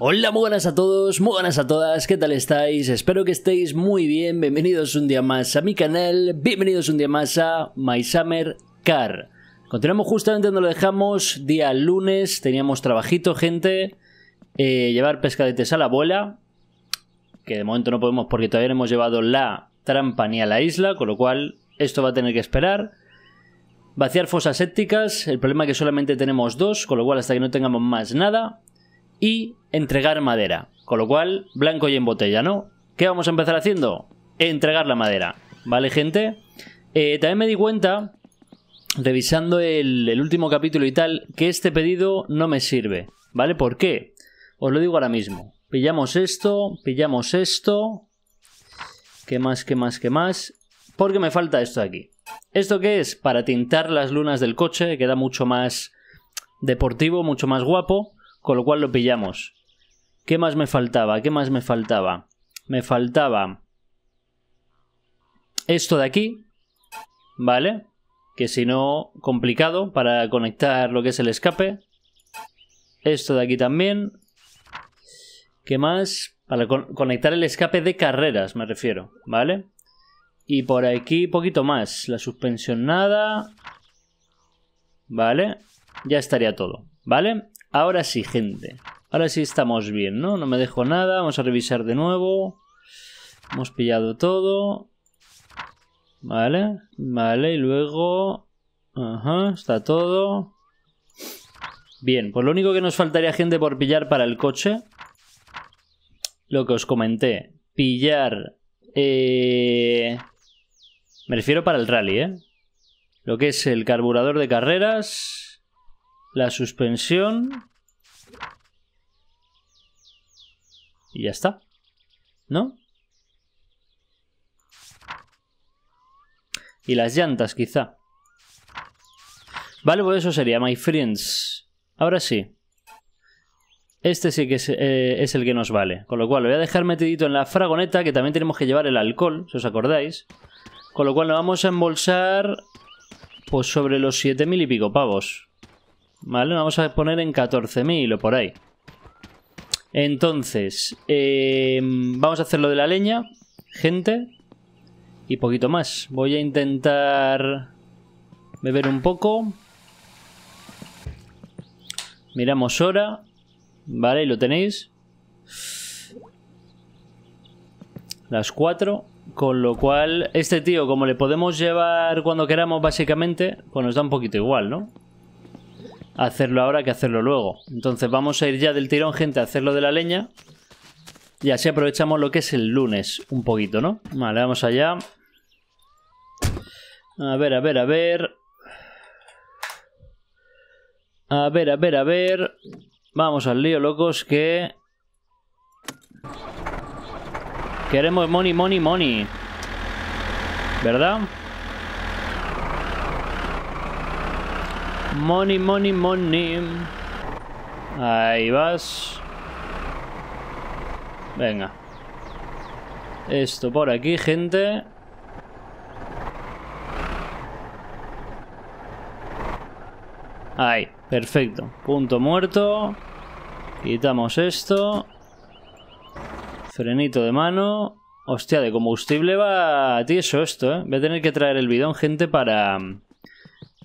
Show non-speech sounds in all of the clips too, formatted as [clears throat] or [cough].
Hola, muy buenas a todos, muy buenas a todas, ¿qué tal estáis? Espero que estéis muy bien, bienvenidos un día más a mi canal, bienvenidos un día más a My Summer Car. Continuamos justamente donde lo dejamos, día lunes, teníamos trabajito, gente, eh, llevar pescadetes a la abuela, que de momento no podemos porque todavía no hemos llevado la trampa ni a la isla, con lo cual esto va a tener que esperar. Vaciar fosas sépticas, el problema es que solamente tenemos dos, con lo cual hasta que no tengamos más nada. Y entregar madera, con lo cual blanco y en botella, ¿no? ¿Qué vamos a empezar haciendo? Entregar la madera, ¿vale gente? Eh, también me di cuenta, revisando el, el último capítulo y tal, que este pedido no me sirve, ¿vale? ¿Por qué? Os lo digo ahora mismo. Pillamos esto, pillamos esto. ¿Qué más, qué más, qué más? Porque me falta esto de aquí. ¿Esto qué es? Para tintar las lunas del coche, queda mucho más deportivo, mucho más guapo, con lo cual lo pillamos. ¿Qué más me faltaba? ¿Qué más me faltaba? Me faltaba esto de aquí, ¿vale? Que si no, complicado para conectar lo que es el escape. Esto de aquí también. ¿Qué más? Para conectar el escape de carreras, me refiero, ¿vale? Y por aquí poquito más. La suspensión nada. Vale. Ya estaría todo. ¿Vale? Ahora sí, gente. Ahora sí estamos bien, ¿no? No me dejo nada. Vamos a revisar de nuevo. Hemos pillado todo. Vale. Vale. Y luego... Ajá. Está todo. Bien. Pues lo único que nos faltaría, gente, por pillar para el coche. Lo que os comenté. Pillar... Eh... Me refiero para el rally, ¿eh? Lo que es el carburador de carreras, la suspensión... Y ya está. ¿No? Y las llantas, quizá. Vale, pues eso sería, my friends. Ahora sí. Este sí que es, eh, es, el que nos vale. Con lo cual lo voy a dejar metidito en la fragoneta, que también tenemos que llevar el alcohol, si os acordáis. Con lo cual nos vamos a embolsar pues sobre los 7.000 y pico pavos. ¿Vale? vamos a poner en 14.000 o por ahí. Entonces, eh, vamos a hacer lo de la leña, gente. Y poquito más. Voy a intentar beber un poco. Miramos hora. Vale, y lo tenéis. Las 4. Con lo cual, este tío, como le podemos llevar cuando queramos, básicamente, pues nos da un poquito igual, ¿no? Hacerlo ahora que hacerlo luego. Entonces vamos a ir ya del tirón, gente, a hacerlo de la leña. Y así aprovechamos lo que es el lunes, un poquito, ¿no? Vale, vamos allá. A ver, a ver, a ver. A ver, a ver, a ver. Vamos al lío, locos, que... Queremos money, money, money. ¿Verdad? Money, money, money. Ahí vas. Venga. Esto por aquí, gente. Ahí, perfecto. Punto muerto. Quitamos esto. Frenito de mano. Hostia, de combustible va tieso esto, ¿eh? Voy a tener que traer el bidón, gente, para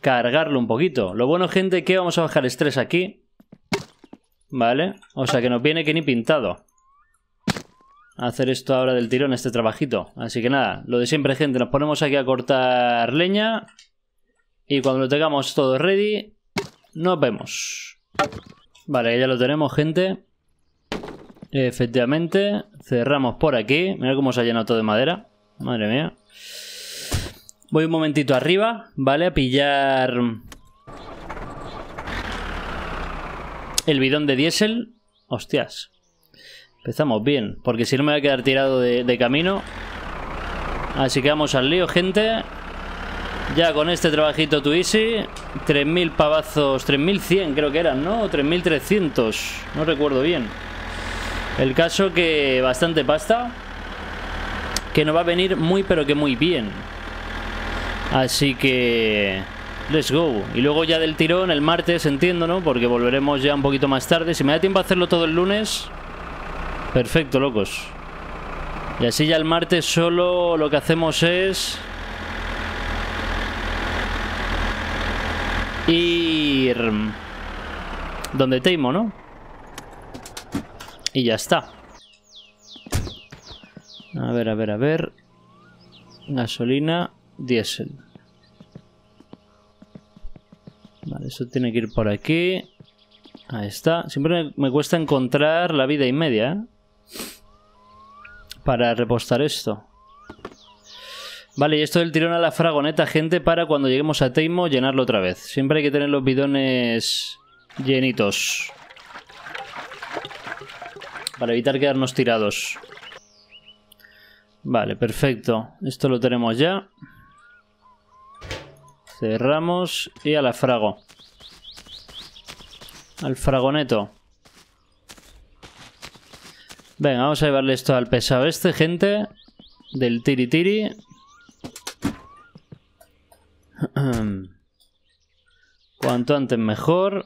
cargarlo un poquito. Lo bueno, gente, que vamos a bajar estrés aquí. Vale. O sea, que nos viene que ni pintado. hacer esto ahora del tirón, este trabajito. Así que nada, lo de siempre, gente. Nos ponemos aquí a cortar leña. Y cuando lo tengamos todo ready, nos vemos. Vale, ya lo tenemos, gente. Efectivamente, cerramos por aquí. Mira cómo se ha llenado todo de madera. Madre mía. Voy un momentito arriba, ¿vale? A pillar el bidón de diésel. Hostias. Empezamos bien, porque si no me voy a quedar tirado de, camino. Así que vamos al lío, gente. Ya con este trabajito tu easy. 3.000 pavazos, 3.100 creo que eran, ¿no? O 3.300, no recuerdo bien. El caso que bastante pasta. Que nos va a venir muy pero que muy bien. Así que... Let's go. Y luego ya del tirón el martes, entiendo, ¿no? Porque volveremos ya un poquito más tarde. Si me da tiempo a hacerlo todo el lunes, Perfecto, locos. Y así ya el martes solo lo que hacemos es... Ir... Donde Teimo, ¿no? Y ya está. A ver, a ver, a ver. Gasolina, diésel. Vale, eso tiene que ir por aquí. Ahí está. Siempre me cuesta encontrar la vida y media, ¿eh? Para repostar esto. Vale, y esto del tirón a la fragoneta, gente, para cuando lleguemos a Teimo llenarlo otra vez. Siempre hay que tener los bidones llenitos. Para evitar quedarnos tirados. Vale, perfecto. Esto lo tenemos ya. Cerramos y a la frago. Al fragoneto. Venga, vamos a llevarle esto al pesado este, gente. Del tiri tiri. [clears throat] Cuanto antes mejor.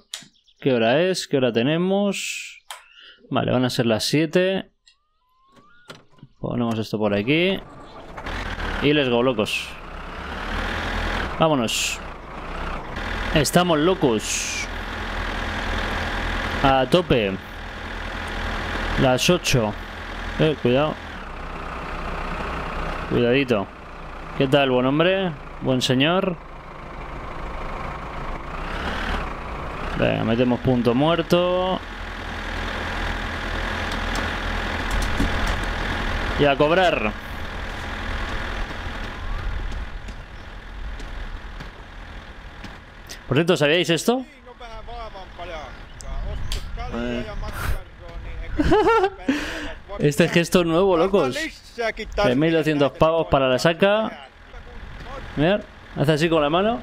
¿Qué hora es? ¿Qué hora tenemos? Vale, van a ser las 7. Ponemos esto por aquí. Y les go, locos. Vámonos. Estamos locos. A tope. Las 8. Eh, cuidado. Cuidadito. ¿Qué tal, buen hombre? Buen señor. Venga, metemos punto muerto. Y a cobrar. Por cierto, ¿sabíais esto? [laughs] Este gesto nuevo, locos. 3.200 pavos para la saca. Mira, hace así con la mano.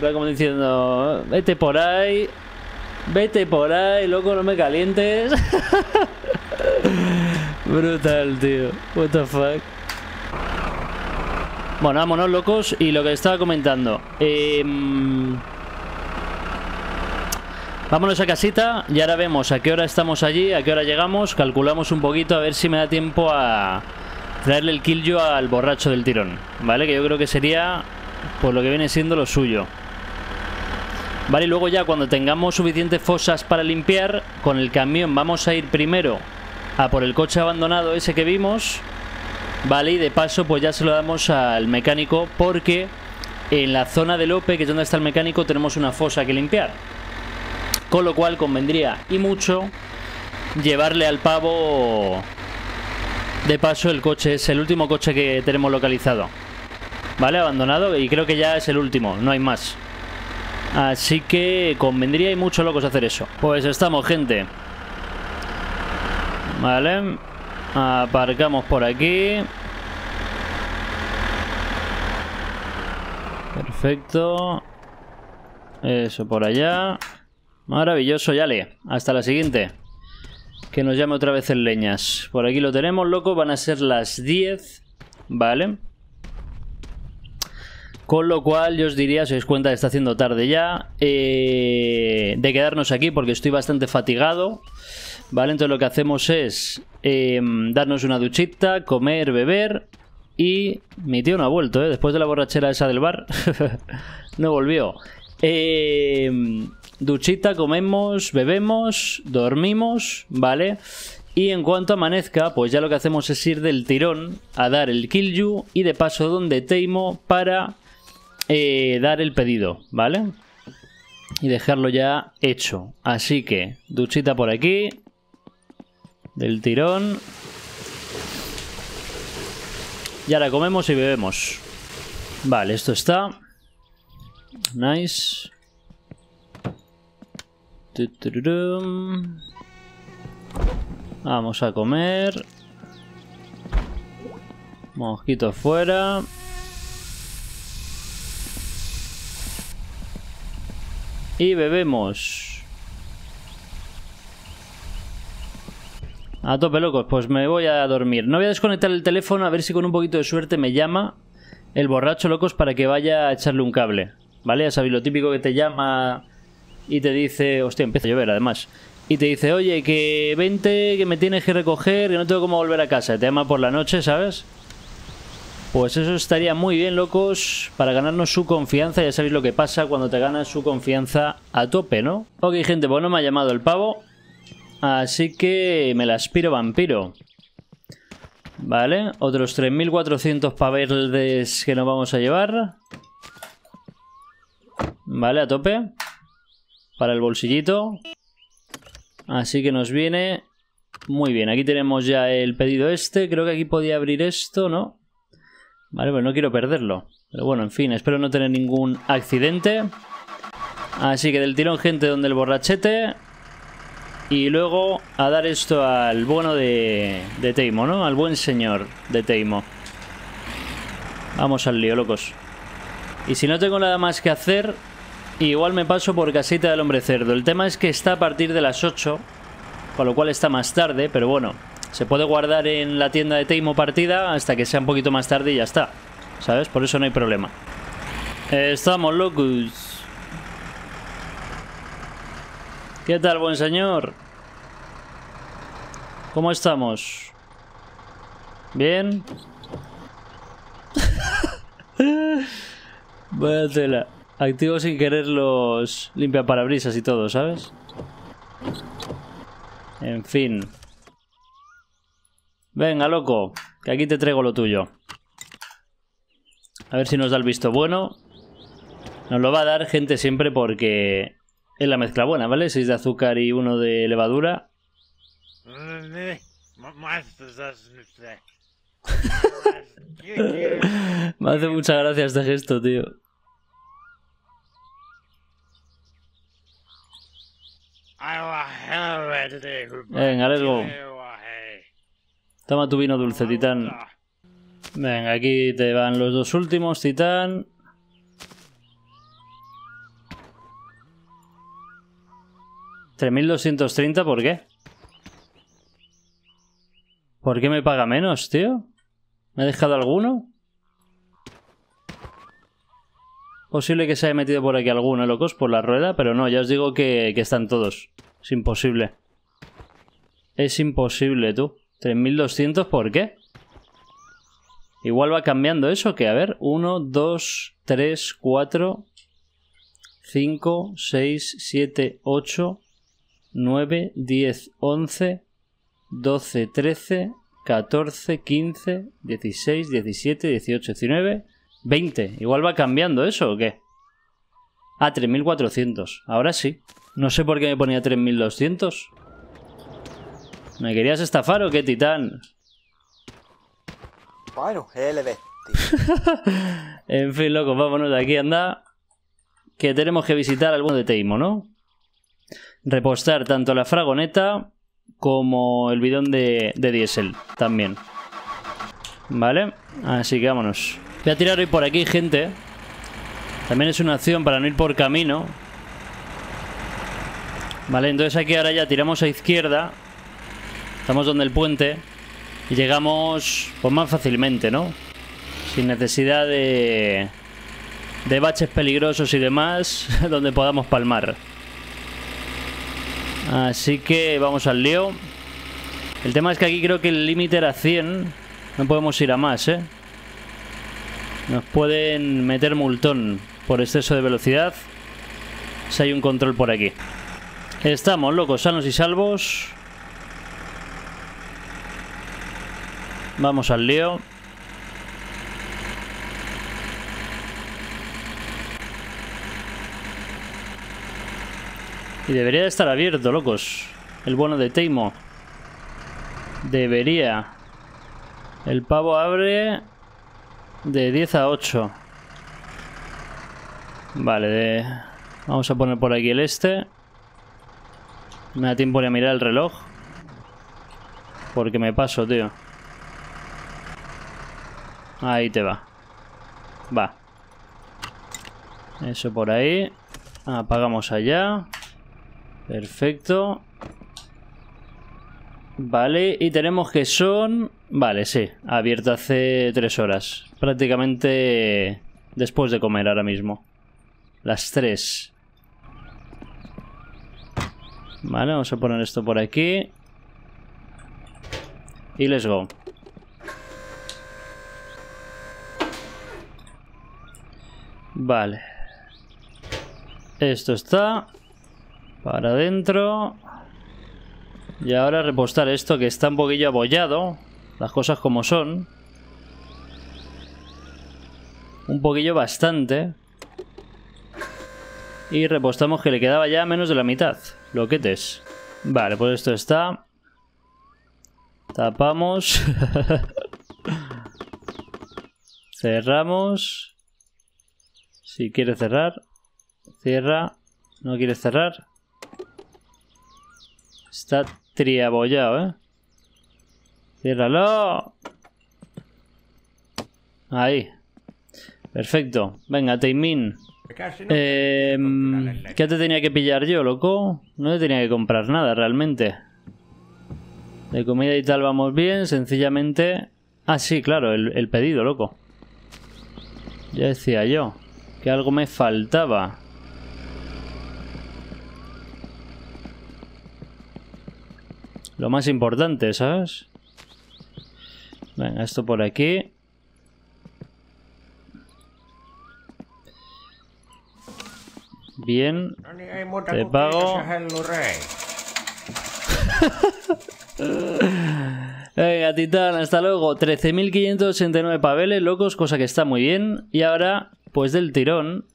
Como diciendo, vete por ahí. Vete por ahí, loco, no me calientes. [laughs] Brutal, tío. What the fuck. Bueno, vámonos, locos. Y lo que estaba comentando. Eh, Vámonos a casita y ahora vemos a qué hora estamos allí, a qué hora llegamos, calculamos un poquito a ver si me da tiempo a traerle el kill yo al borracho del tirón, ¿vale? Que yo creo que sería por lo que viene siendo lo suyo. Vale, y luego ya cuando tengamos suficientes fosas para limpiar, con el camión vamos a ir primero a por el coche abandonado ese que vimos, ¿vale? Y de paso pues ya se lo damos al mecánico porque en la zona de Lope, que es donde está el mecánico, tenemos una fosa que limpiar. Con lo cual convendría y mucho llevarle al pavo de paso el coche. Es el último coche que tenemos localizado. ¿Vale? Abandonado y creo que ya es el último, no hay más. Así que convendría y mucho locos hacer eso. Pues estamos, gente. Vale. Aparcamos por aquí. Perfecto. Eso por allá. Maravilloso, Yale. Hasta la siguiente. Que nos llame otra vez en leñas. Por aquí lo tenemos, loco. Van a ser las 10. Vale. Con lo cual yo os diría, si os cuenta está haciendo tarde ya, eh, de quedarnos aquí porque estoy bastante fatigado. Vale, entonces lo que hacemos es em, darnos una duchita, comer, beber y mi tío no ha vuelto, ¿eh? después de la borrachera esa del bar, [laughs] no volvió. Eh, duchita, comemos, bebemos, dormimos, ¿vale? Y en cuanto amanezca, pues ya lo que hacemos es ir del tirón a dar el kill you y de paso donde Teimo para eh, dar el pedido, ¿vale? Y dejarlo ya hecho. Así que, duchita por aquí. Del tirón. Y ahora comemos y bebemos. Vale, esto está. Nice. Vamos a comer. Mosquito fuera. Y bebemos. A tope locos, pues me voy a dormir. No voy a desconectar el teléfono a ver si con un poquito de suerte me llama el borracho locos para que vaya a echarle un cable. ¿Vale? Ya sabéis lo típico que te llama y te dice, hostia, empieza a llover además, y te dice, oye, que vente, que me tienes que recoger, que no tengo cómo volver a casa, te llama por la noche, ¿sabes? Pues eso estaría muy bien, locos, para ganarnos su confianza. Ya sabéis lo que pasa cuando te ganas su confianza a tope, ¿no? Ok, gente, bueno, me ha llamado el pavo. Así que me la aspiro vampiro. Vale, otros 3.400 paverdes que nos vamos a llevar. Vale, a tope. Para el bolsillito. Así que nos viene muy bien. Aquí tenemos ya el pedido este. Creo que aquí podía abrir esto, ¿no? Vale, pues no quiero perderlo. Pero bueno, en fin, espero no tener ningún accidente. Así que del tirón, gente, donde el borrachete. Y luego a dar esto al bueno de, de Teimo, ¿no? Al buen señor de Teimo. Vamos al lío, locos. Y si no tengo nada más que hacer, igual me paso por casita del hombre cerdo. El tema es que está a partir de las 8, con lo cual está más tarde, pero bueno, se puede guardar en la tienda de Teimo partida hasta que sea un poquito más tarde y ya está. ¿Sabes? Por eso no hay problema. Estamos locos. ¿Qué tal, buen señor? ¿Cómo estamos? ¿Bien? [laughs] Vaya tela. Activo sin querer los limpia parabrisas y todo, ¿sabes? En fin. Venga, loco, que aquí te traigo lo tuyo. A ver si nos da el visto bueno. Nos lo va a dar gente siempre porque es la mezcla buena, ¿vale? 6 de azúcar y uno de levadura. [laughs] Me hace mucha gracia este gesto, tío. Venga, let's. Toma tu vino dulce, titán. Venga, aquí te van los dos últimos, titán. ¿3.230 por qué? ¿Por qué me paga menos, tío? ¿Me ha dejado alguno? Posible que se haya metido por aquí alguno, locos, por la rueda, pero no, ya os digo que, que están todos. Es imposible. Es imposible, tú. 3200, ¿por qué? Igual va cambiando eso, que a ver, 1, 2, 3, 4, 5, 6, 7, 8, 9, 10, 11, 12, 13, 14, 15, 16, 17, 18, 19, 20. Igual va cambiando eso o qué? Ah, 3400. Ahora sí. No sé por qué me ponía 3200. ¿Me querías estafar o qué, titán? Bueno, LB. [laughs] en fin, loco, vámonos de aquí, anda. Que tenemos que visitar algún de Teimo, ¿no? Repostar tanto la fragoneta como el bidón de, de diésel también. ¿Vale? Así que vámonos. Voy a tirar hoy por aquí, gente. También es una opción para no ir por camino. Vale, entonces aquí ahora ya tiramos a izquierda Estamos donde el puente y llegamos pues más fácilmente, ¿no? Sin necesidad de, de baches peligrosos y demás [laughs] donde podamos palmar. Así que vamos al lío. El tema es que aquí creo que el límite era 100. No podemos ir a más, ¿eh? Nos pueden meter multón por exceso de velocidad. Si hay un control por aquí. Estamos locos, sanos y salvos. Vamos al lío. Y debería de estar abierto, locos. El bono de Teimo. Debería. El pavo abre de 10 a 8. Vale, de... vamos a poner por aquí el este. Me da tiempo de mirar el reloj. Porque me paso, tío. Ahí te va. Va. Eso por ahí. Apagamos allá. Perfecto. Vale, y tenemos que son... Vale, sí, abierto hace tres horas. Prácticamente después de comer ahora mismo. Las tres. Vale, vamos a poner esto por aquí. Y let's go. Vale. Esto está. Para adentro. Y ahora repostar esto que está un poquillo abollado. Las cosas como son. Un poquillo bastante. Y repostamos que le quedaba ya menos de la mitad. Loquetes. Vale, pues esto está. Tapamos. [laughs] Cerramos. Si quiere cerrar. Cierra. No quiere cerrar. Está triabollado, ¿eh? Ciérralo. Ahí. Perfecto. Venga, Teimin. Eh, ¿Qué te tenía que pillar yo, loco? No te tenía que comprar nada, realmente. De comida y tal vamos bien, sencillamente... Ah, sí, claro, el, el pedido, loco. Ya decía yo que algo me faltaba. Lo más importante, ¿sabes? Venga, esto por aquí. Bien. Te pago. [laughs] Venga, Titán, hasta luego. 13.589 paveles, locos, cosa que está muy bien. Y ahora, pues del tirón.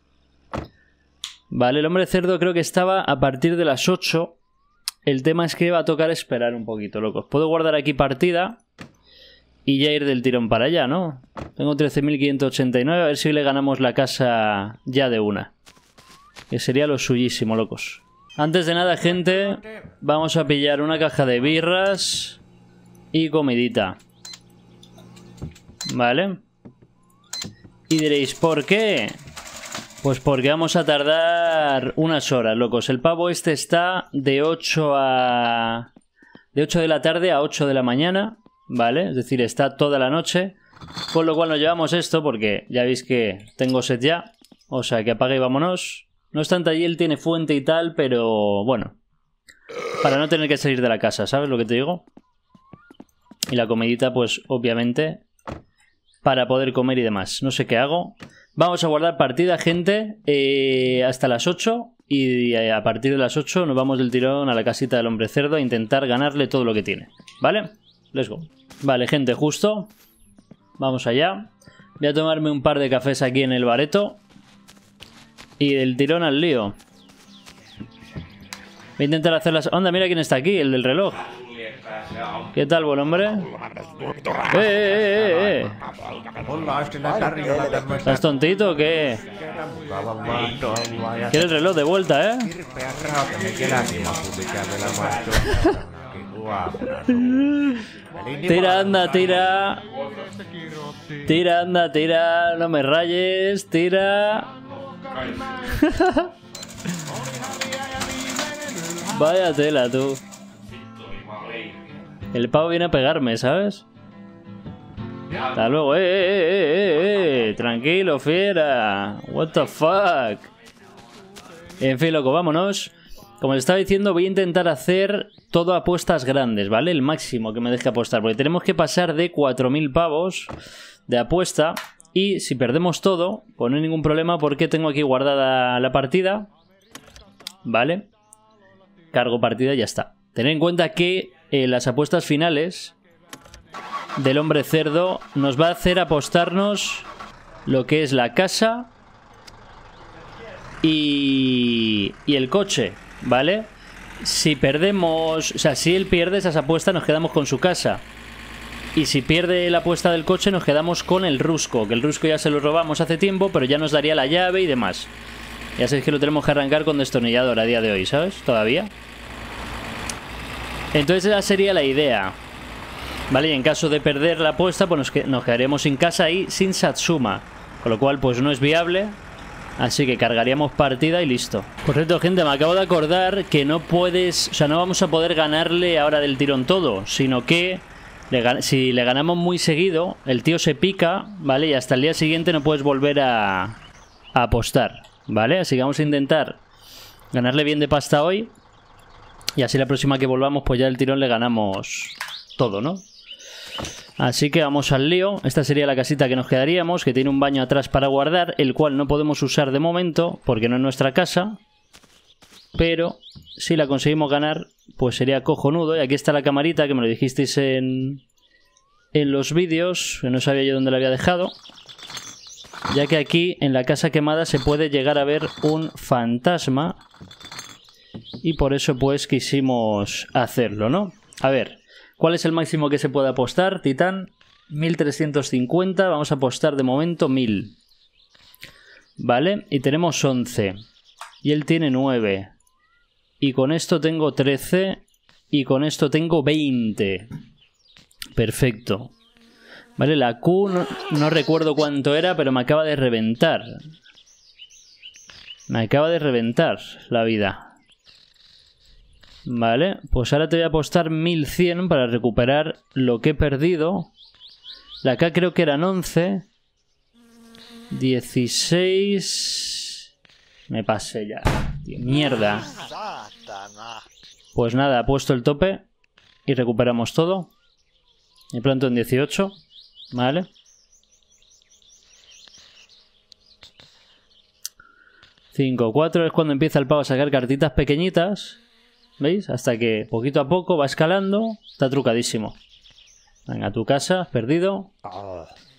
Vale, el hombre cerdo creo que estaba a partir de las 8. El tema es que va a tocar esperar un poquito, locos. Puedo guardar aquí partida y ya ir del tirón para allá, ¿no? Tengo 13.589, a ver si le ganamos la casa ya de una. Que sería lo suyísimo, locos. Antes de nada, gente, vamos a pillar una caja de birras y comidita. ¿Vale? Y diréis, ¿por qué? Pues porque vamos a tardar unas horas, locos. El pavo este está de 8 a... De 8 de la tarde a 8 de la mañana, ¿vale? Es decir, está toda la noche. Con lo cual nos llevamos esto porque ya veis que tengo set ya. O sea, que apague y vámonos. No obstante, allí él tiene fuente y tal, pero bueno. Para no tener que salir de la casa, ¿sabes lo que te digo? Y la comidita, pues obviamente, para poder comer y demás. No sé qué hago. Vamos a guardar partida, gente, eh, hasta las 8 y a partir de las 8 nos vamos del tirón a la casita del hombre cerdo a intentar ganarle todo lo que tiene. ¿Vale? Let's go. Vale, gente, justo. Vamos allá. Voy a tomarme un par de cafés aquí en el bareto. Y del tirón al lío. Voy a intentar hacer las... Onda, mira quién está aquí, el del reloj. ¿Qué tal, buen hombre? ¡Eh, eh, eh! eh! ¿Estás tontito o qué? ¿Quieres el reloj de vuelta, eh? [laughs] [laughs] tira, anda, tira. Tira, anda, tira. No me rayes, tira. [laughs] Vaya tela, tú. El pavo viene a pegarme, ¿sabes? Hasta luego, eh, eh, eh, eh, eh, tranquilo, fiera. What the fuck. En fin, loco, vámonos. Como les estaba diciendo, voy a intentar hacer todo apuestas grandes, ¿vale? El máximo que me deje apostar, porque tenemos que pasar de 4.000 pavos de apuesta. Y si perdemos todo, pues no hay ningún problema porque tengo aquí guardada la partida. ¿Vale? Cargo partida y ya está. Tened en cuenta que eh, las apuestas finales del hombre cerdo nos va a hacer apostarnos lo que es la casa y, y el coche, ¿vale? Si perdemos, o sea, si él pierde esas apuestas nos quedamos con su casa. Y si pierde la apuesta del coche nos quedamos con el rusco, que el rusco ya se lo robamos hace tiempo, pero ya nos daría la llave y demás. Ya sabéis que lo tenemos que arrancar con destornillador a día de hoy, ¿sabes? Todavía. Entonces esa sería la idea. Vale, y en caso de perder la apuesta, pues nos, quedaríamos sin casa y sin Satsuma. Con lo cual, pues no es viable. Así que cargaríamos partida y listo. Por cierto, gente, me acabo de acordar que no puedes... O sea, no vamos a poder ganarle ahora del tirón todo. Sino que si le ganamos muy seguido, el tío se pica, ¿vale? Y hasta el día siguiente no puedes volver a, a apostar, ¿vale? Así que vamos a intentar ganarle bien de pasta hoy Y así la próxima que volvamos, pues ya el tirón le ganamos todo, ¿no? Así que vamos al lío. Esta sería la casita que nos quedaríamos, que tiene un baño atrás para guardar, el cual no podemos usar de momento, porque no es nuestra casa. Pero si la conseguimos ganar, pues sería cojonudo. Y aquí está la camarita, que me lo dijisteis en, en los vídeos, que no sabía yo dónde la había dejado. Ya que aquí, en la casa quemada, se puede llegar a ver un fantasma. Y por eso, pues, quisimos hacerlo, ¿no? A ver, ¿Cuál es el máximo que se puede apostar? Titán, 1350. Vamos a apostar de momento 1000. ¿Vale? Y tenemos 11. Y él tiene 9. Y con esto tengo 13. Y con esto tengo 20. Perfecto. Vale, la Q no, no, recuerdo cuánto era, pero me acaba de reventar. Me acaba de reventar la vida. Vale, pues ahora te voy a apostar 1100 para recuperar lo que he perdido. La K creo que eran 11. 16... Me pasé ya. mierda. Pues nada, puesto el tope y recuperamos todo. Y pronto en 18. Vale. Cinco, cuatro es cuando empieza el pavo a sacar cartitas pequeñitas. ¿Veis? Hasta que poquito a poco va escalando. Está trucadísimo. Venga, a tu casa, has perdido.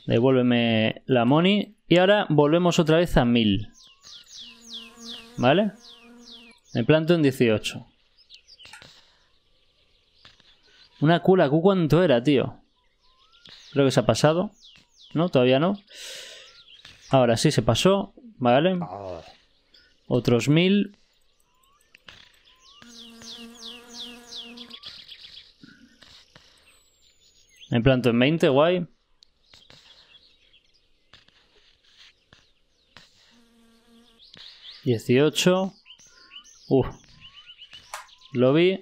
Devuélveme la money. Y ahora volvemos otra vez a 1000. ¿Vale? Me planto en 18. Una Q, la Q cuánto era, tío. Creo que se ha pasado. ¿No? Todavía no. Ahora sí se pasó. Vale. Otros 1000. Me planto en 20, guay. Dieciocho. Uf. Lo vi.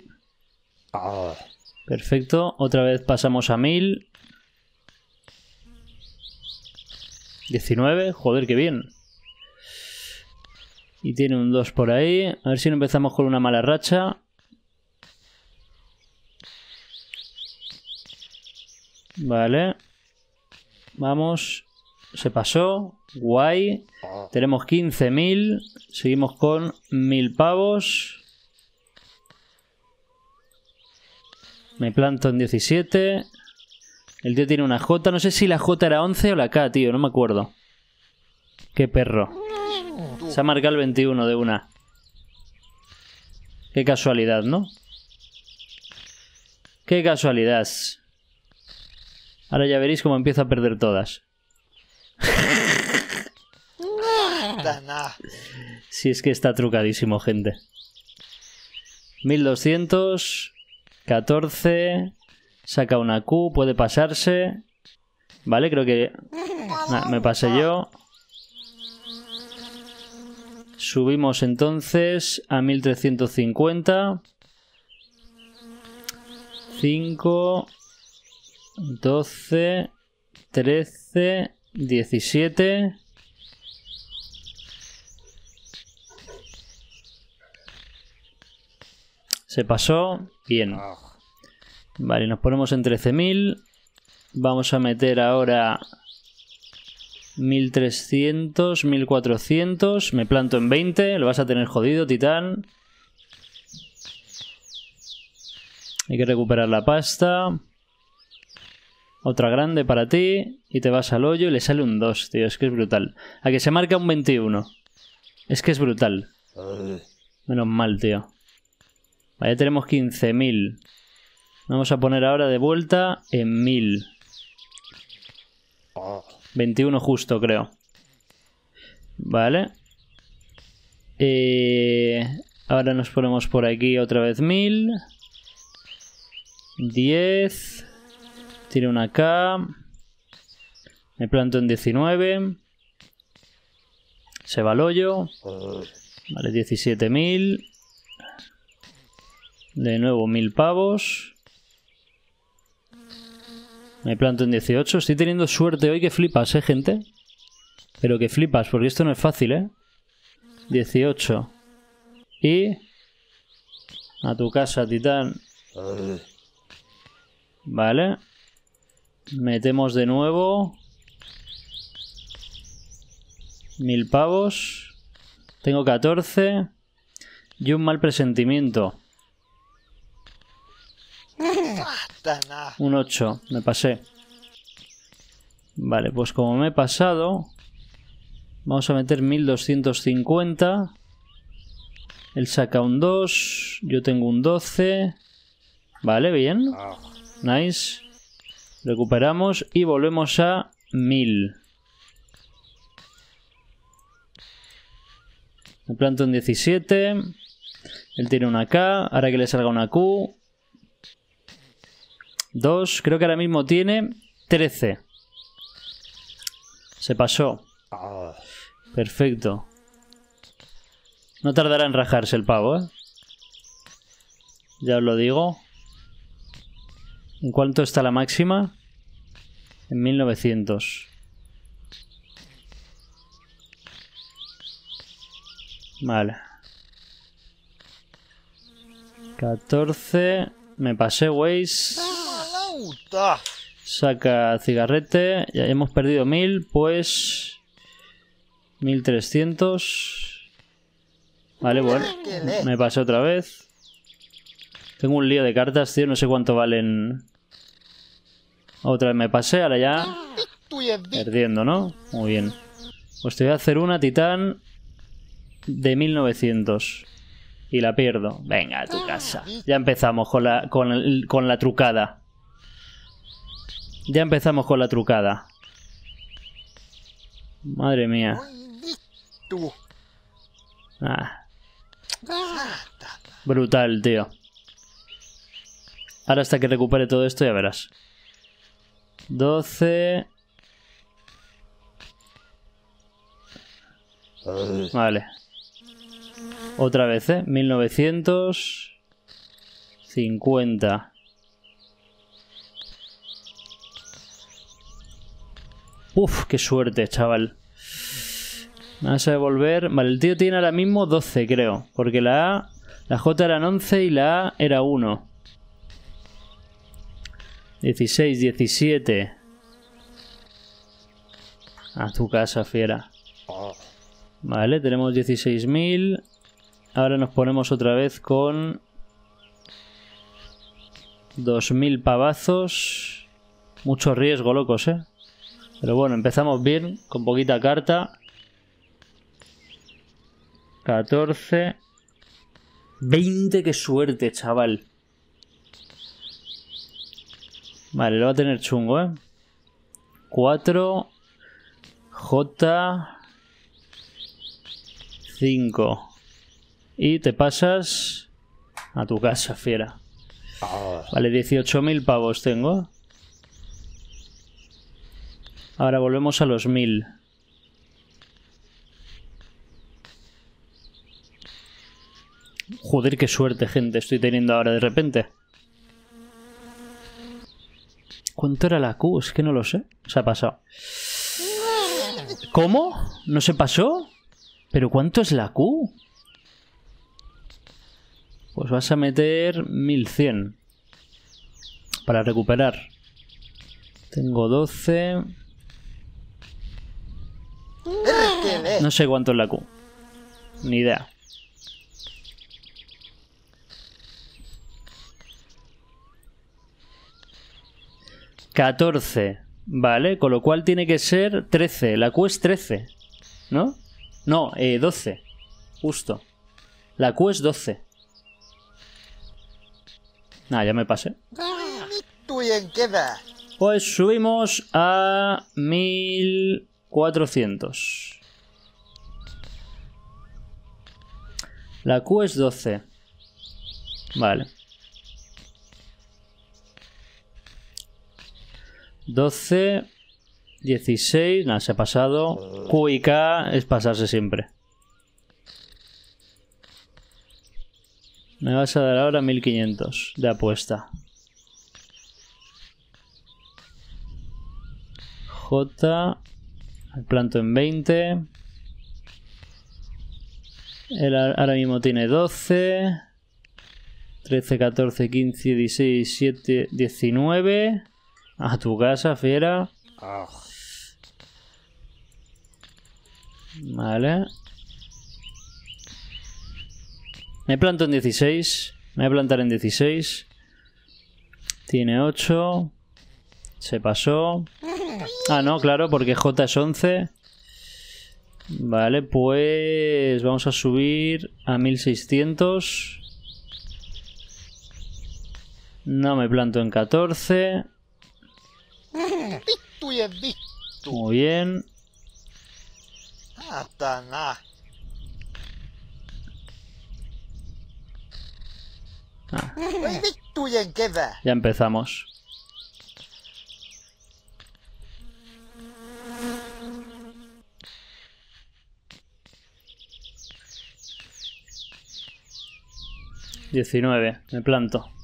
Perfecto. Otra vez pasamos a 1000. 19. Joder, qué bien. Y tiene un 2 por ahí. A ver si no empezamos con una mala racha. Vale. Vamos. Se pasó. Guay. Tenemos 15.000. Seguimos con 1.000 pavos. Me planto en 17. El tío tiene una J. No sé si la J era 11 o la K, tío. No me acuerdo. Qué perro. Se ha marcado el 21 de una. Qué casualidad, ¿no? Qué casualidad. Ahora ya veréis cómo empiezo a perder todas. Si es que está trucadísimo, gente. 1200. 14. Saca una Q, puede pasarse. Vale, creo que... me pasé yo. Subimos entonces a 1350. 5. 12, 13, 17. Se pasó. Bien. Vale, nos ponemos en 13.000. Vamos a meter ahora 1300, 1400. Me planto en 20. Lo vas a tener jodido, titán. Hay que recuperar la pasta. Otra grande para ti. Y te vas al hoyo y le sale un 2, tío. Es que es brutal. A que se marca un 21. Es que es brutal. Menos mal, tío. Vaya, tenemos 15.000. Vamos a poner ahora de vuelta en 1000. 21 justo, creo. Vale. Eh, ahora nos ponemos por aquí otra vez 1000. 10. Tiene una K. Me planto en 19. Se va al hoyo. Vale, 17.000. De nuevo 1.000 pavos. Me planto en 18. Estoy teniendo suerte hoy que flipas, ¿eh, gente? Pero que flipas, porque esto no es fácil, ¿eh? 18. Y... A tu casa, titán. Vale. Metemos de nuevo. Mil pavos. Tengo 14. Y un mal presentimiento. Un 8. Me pasé. Vale, pues como me he pasado... Vamos a meter 1250. Él saca un 2. Yo tengo un 12. Vale, bien. Nice. Recuperamos y volvemos a 1000. Me planto en 17. Él tiene una K. Ahora que le salga una Q. 2. Creo que ahora mismo tiene 13. Se pasó. Perfecto. No tardará en rajarse el pavo, ¿eh? Ya os lo digo. ¿En cuánto está la máxima? En 1900. Vale. 14. Me pasé, Waze. Saca cigarrete. Ya hemos perdido 1000. Pues. 1300. Vale, bueno. Me pasé otra vez. Tengo un lío de cartas, tío. No sé cuánto valen. Otra vez me pasé. Ahora ya. Perdiendo, ¿no? Muy bien. Pues te voy a hacer una titán de 1900. Y la pierdo. Venga, a tu casa. Ya empezamos con la, con, con la trucada. Ya empezamos con la trucada. Madre mía. Ah. Brutal, tío. Ahora hasta que recupere todo esto ya verás. 12. Vale. Otra vez, ¿eh? 1950. Uf, qué suerte, chaval. Vamos a devolver. Vale, el tío tiene ahora mismo 12, creo. Porque la A, la J eran 11 y la A era 1. 16, 17. A tu casa, fiera. Vale, tenemos 16.000. Ahora nos ponemos otra vez con 2.000 pavazos. Mucho riesgo, locos, ¿eh? Pero bueno, empezamos bien, con poquita carta. 14. 20, qué suerte, chaval. Vale, lo va a tener chungo, ¿eh? 4. J. 5. Y te pasas a tu casa, fiera. Vale, 18.000 pavos tengo. Ahora volvemos a los 1000. Joder, qué suerte, gente, estoy teniendo ahora de repente. ¿Cuánto era la Q? Es que no lo sé. Se ha pasado. ¿Cómo? ¿No se pasó? ¿Pero cuánto es la Q? Pues vas a meter 1100 para recuperar. Tengo 12. No sé cuánto es la Q. Ni idea. ¿14? Vale, con lo cual tiene que ser 13. La Q es 13. ¿No? No, eh, 12. Justo. La Q es 12. Nada, ya me pasé. Pues subimos a 1400. La Q es 12. Vale. 12, 16, nada, se ha pasado. Q y K es pasarse siempre. Me vas a dar ahora 1500 de apuesta. J. El planto en 20. Él ahora mismo tiene 12. 13, 14, 15, 16, 17, 19. A tu casa, fiera. Vale. Me planto en 16. Me voy a plantar en 16. Tiene 8. Se pasó. Ah, no, claro, porque J es 11. Vale, pues vamos a subir a 1600. No me planto en 14. Muy bien. Ah, ya empezamos. Diecinueve, me planto.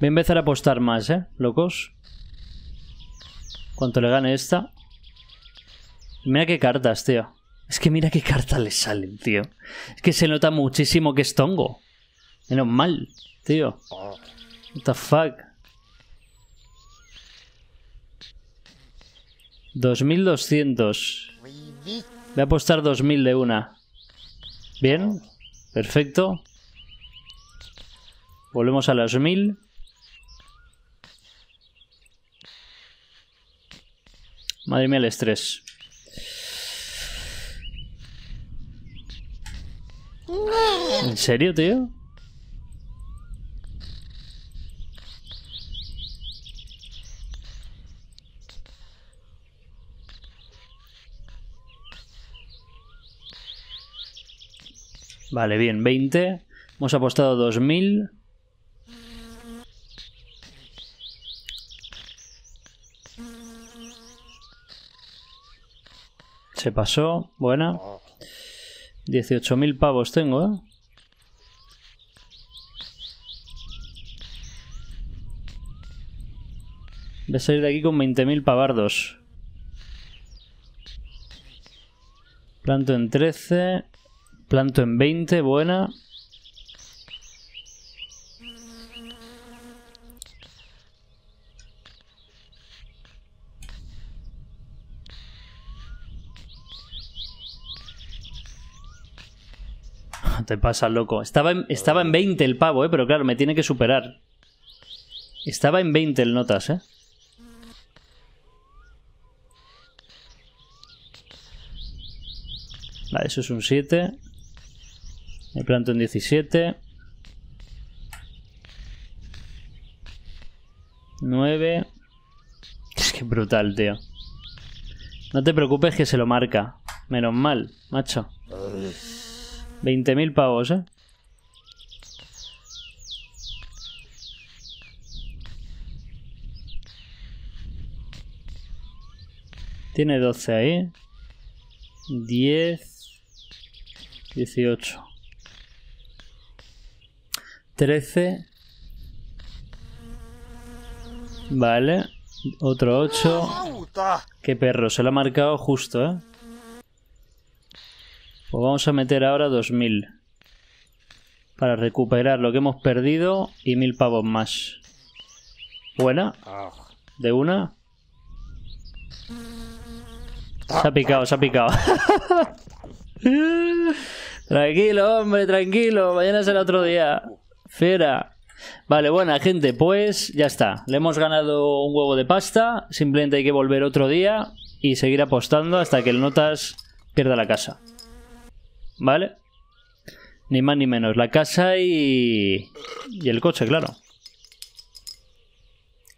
Voy a empezar a apostar más, ¿eh? Locos. Cuanto le gane esta. Mira qué cartas, tío. Es que mira qué cartas le salen, tío. Es que se nota muchísimo que es tongo. Menos mal, tío. What the fuck. 2200. Voy a apostar 2000 de una. Bien. Perfecto. Volvemos a las 1000. Madre mía el estrés. ¿En serio, tío? Vale, bien, 20. Hemos apostado 2000. Se pasó, buena. 18.000 pavos tengo, ¿eh? Voy a salir de aquí con 20.000 pavardos. Planto en 13. Planto en 20, buena. [laughs] Te pasa, loco. Estaba en, estaba en 20 el pavo, ¿eh? Pero claro, me tiene que superar. Estaba en 20 el notas, ¿eh? Vale, eso es un 7. Me planto en 17. 9. Es que brutal, tío. No te preocupes que se lo marca. Menos mal, macho. 20.000 pavos, ¿eh? Tiene 12 ahí. 10. 18. 13. Vale. Otro 8. Qué perro, se lo ha marcado justo, ¿eh? Pues vamos a meter ahora 2000. Para recuperar lo que hemos perdido y mil pavos más. Buena. De una. Se ha picado, se ha picado. [laughs] tranquilo, hombre, tranquilo. Mañana será otro día. Fiera. Vale, buena gente, pues ya está. Le hemos ganado un huevo de pasta. Simplemente hay que volver otro día y seguir apostando hasta que el Notas pierda la casa. ¿Vale? Ni más ni menos. La casa y... Y el coche, claro.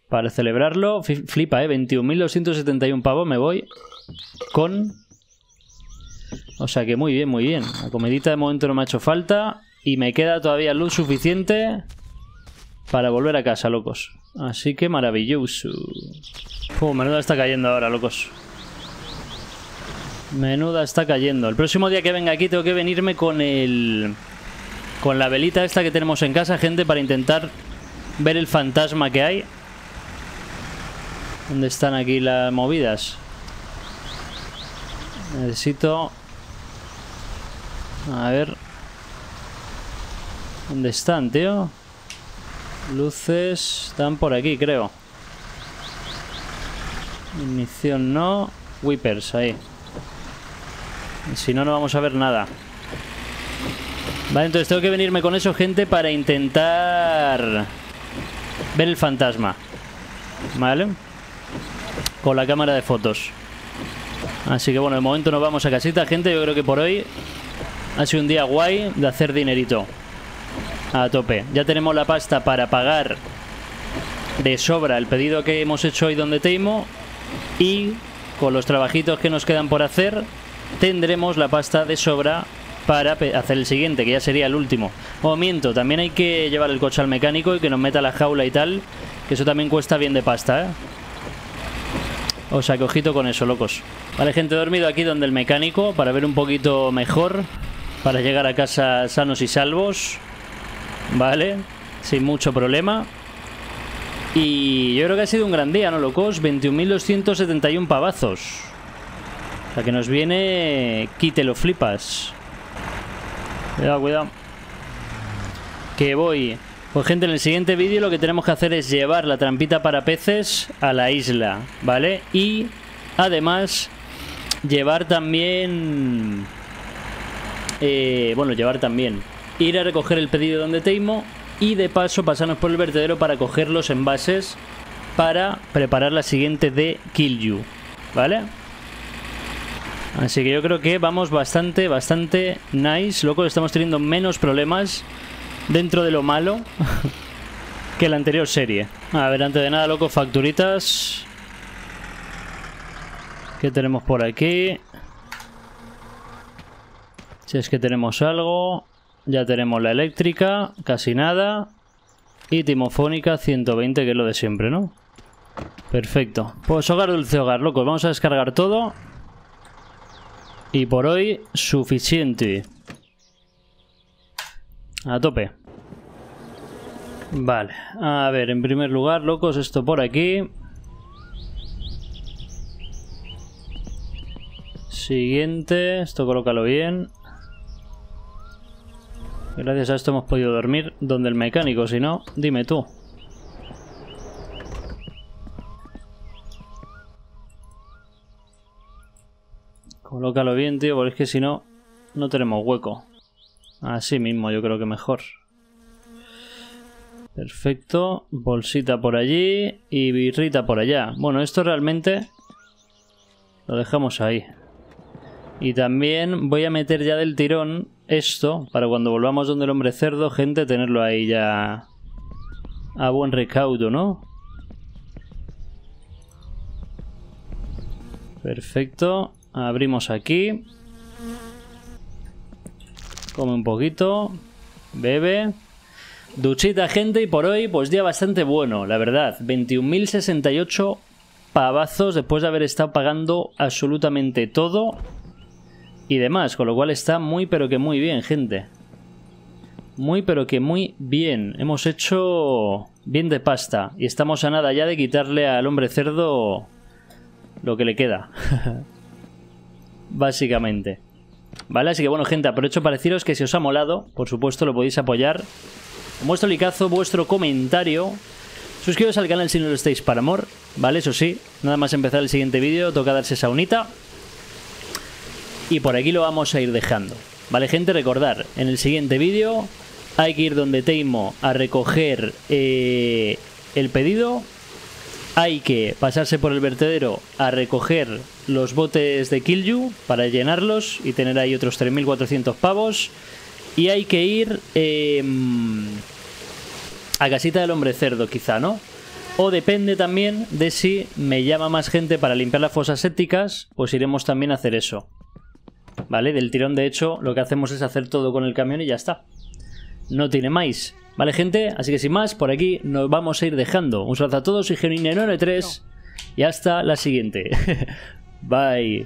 Para celebrarlo, flipa, ¿eh? 21.271 pavos me voy con... O sea que muy bien, muy bien. La comedita de momento no me ha hecho falta. Y me queda todavía luz suficiente para volver a casa, locos. Así que maravilloso. menuda está cayendo ahora, locos. Menuda está cayendo. El próximo día que venga aquí tengo que venirme con el... Con la velita esta que tenemos en casa, gente, para intentar ver el fantasma que hay. ¿Dónde están aquí las movidas? Necesito... A ver... ¿Dónde están, tío? Luces están por aquí, creo. Inición no. Whippers, ahí. Si no, no vamos a ver nada. Vale, entonces tengo que venirme con eso, gente, para intentar ver el fantasma. ¿Vale? Con la cámara de fotos. Así que bueno, de momento nos vamos a casita, gente. Yo creo que por hoy ha sido un día guay de hacer dinerito. A tope. Ya tenemos la pasta para pagar de sobra el pedido que hemos hecho hoy donde Teimo. Y con los trabajitos que nos quedan por hacer, tendremos la pasta de sobra para hacer el siguiente, que ya sería el último. Movimiento, también hay que llevar el coche al mecánico y que nos meta la jaula y tal, que eso también cuesta bien de pasta, ¿eh? O sea, que con eso, locos. Vale, gente, he dormido aquí donde el mecánico para ver un poquito mejor, para llegar a casa sanos y salvos. Vale, sin mucho problema. Y yo creo que ha sido un gran día, ¿no, locos? 21.271 pavazos. Sea, que nos viene... Quite lo flipas. Cuidado, cuidado. Que voy... Pues gente, en el siguiente vídeo lo que tenemos que hacer es llevar la trampita para peces a la isla, ¿vale? Y además llevar también... Eh, bueno, llevar también. Ir a recoger el pedido donde Teimo y de paso pasarnos por el vertedero para coger los envases para preparar la siguiente de Kill You, ¿vale? Así que yo creo que vamos bastante, bastante nice. Loco, estamos teniendo menos problemas dentro de lo malo [laughs] que la anterior serie. A ver, antes de nada, loco, facturitas. ¿Qué tenemos por aquí? Si es que tenemos algo. Ya tenemos la eléctrica, casi nada. Y timofónica 120, que es lo de siempre, ¿no? Perfecto. Pues hogar, dulce hogar, loco. Vamos a descargar todo. Y por hoy, suficiente. A tope. Vale. A ver, en primer lugar, locos, esto por aquí. Siguiente. Esto colócalo bien. Gracias a esto hemos podido dormir donde el mecánico, si no, dime tú. Colócalo bien, tío, porque es que si no, no tenemos hueco. Así mismo, yo creo que mejor. Perfecto. Bolsita por allí y birrita por allá. Bueno, esto realmente lo dejamos ahí. Y también voy a meter ya del tirón esto para cuando volvamos donde el hombre cerdo, gente, tenerlo ahí ya a buen recaudo, ¿no? Perfecto. Abrimos aquí. Come un poquito. Bebe. Duchita, gente, y por hoy, pues día bastante bueno, la verdad. 21.068 pavazos después de haber estado pagando absolutamente todo y demás. Con lo cual está muy, pero que muy bien, gente. Muy, pero que muy bien. Hemos hecho bien de pasta. Y estamos a nada ya de quitarle al hombre cerdo lo que le queda. [laughs] básicamente. ¿Vale? Así que bueno, gente, aprovecho para deciros que si os ha molado, por supuesto lo podéis apoyar. Con vuestro licazo, vuestro comentario. Suscribiros al canal si no lo estáis para amor, ¿vale? Eso sí, nada más empezar el siguiente vídeo, toca darse esa unita. Y por aquí lo vamos a ir dejando. ¿Vale, gente? Recordar, en el siguiente vídeo hay que ir donde Teimo a recoger eh, el pedido hay que pasarse por el vertedero a recoger los botes de Kill You para llenarlos y tener ahí otros 3.400 pavos. Y hay que ir em, a casita del hombre cerdo, quizá, ¿no? O depende también de si me llama más gente para limpiar las fosas sépticas, pues iremos también a hacer eso. ¿Vale? Del tirón, de hecho, lo que hacemos es hacer todo con el camión y ya está. No tiene más. Vale, gente, así que sin más, por aquí nos vamos a ir dejando. Un saludo a todos, soy Genuine93 y hasta la siguiente. [laughs] Bye.